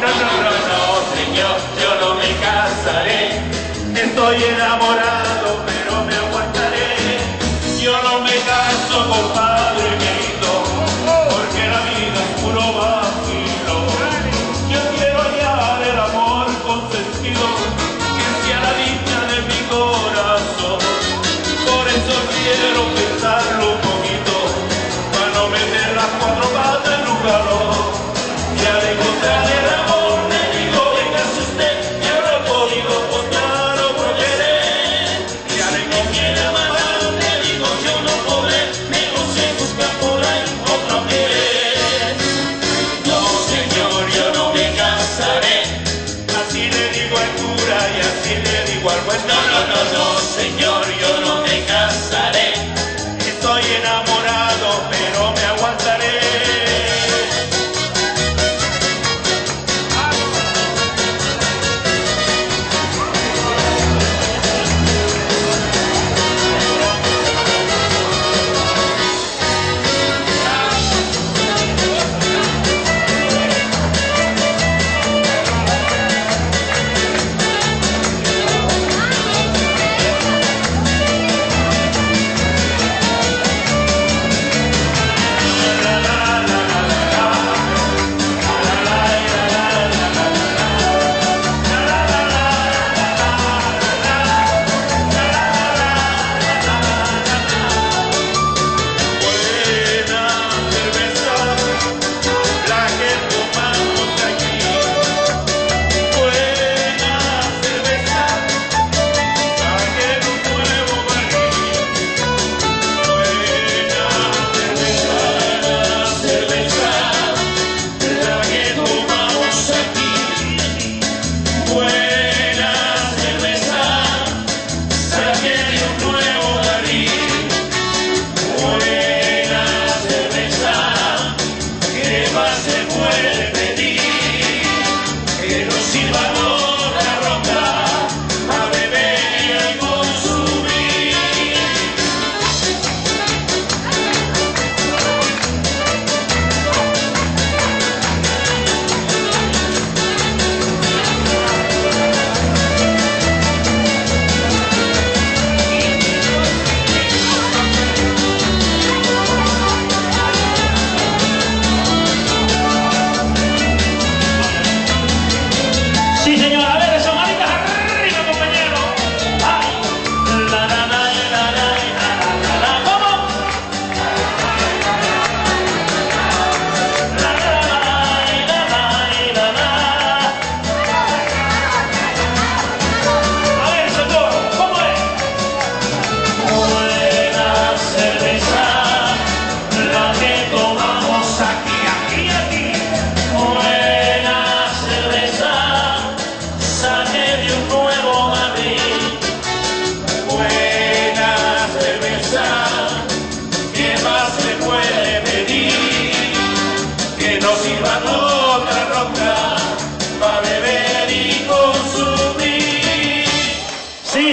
No, no, no, no, señor, yo no me casaré. Estoy enamorado, pero me aguantaré. Yo no me caso, compadre querido, porque la vida es puro vacilo. Yo quiero hallar el amor consentido, que sea la dicha de mi corazón. Por eso quiero pensarlo un poquito, para no meter las cuatro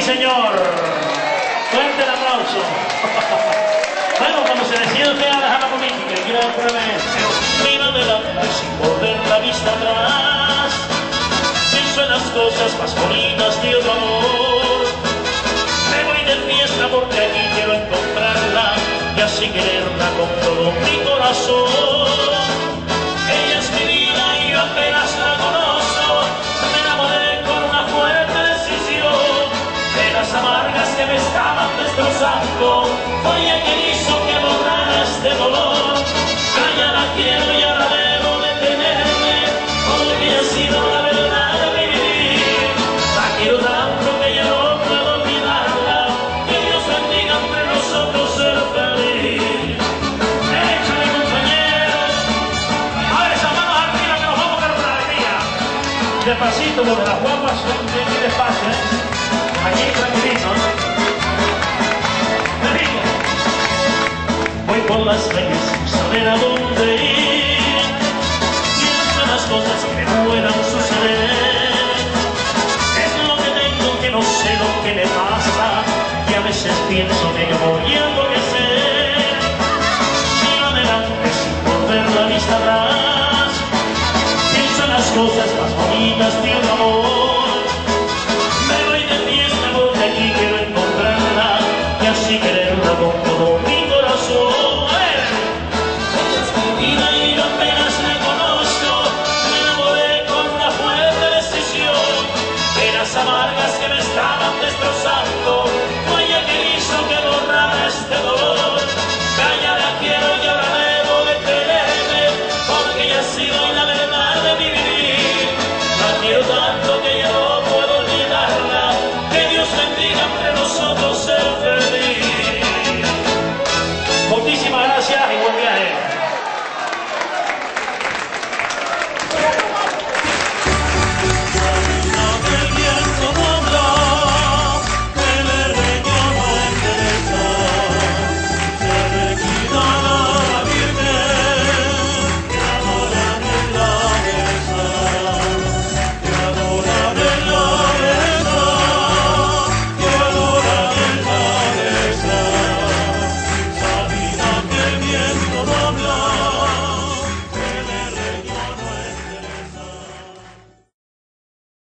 señor. Fuerte el aplauso. Bueno, cuando se decide usted a dejar la política, quiero otra vez. Mira adelante sin volver la vista atrás. Pienso en las cosas más bonitas de otro amor. Me voy de fiesta porque aquí quiero encontrarla y así quererla con todo mi corazón. Despacito, porque las guapas son bien despacio, ¿eh? Aquí tranquilito, ¿eh? Digo. Voy por las calles sin saber a dónde ir. Pienso en las cosas que puedan suceder. Es lo que tengo que no sé lo que me pasa. Y a veces pienso que yo voy a enloquecer. Miro adelante sin volver la vista atrás. Pienso en las cosas más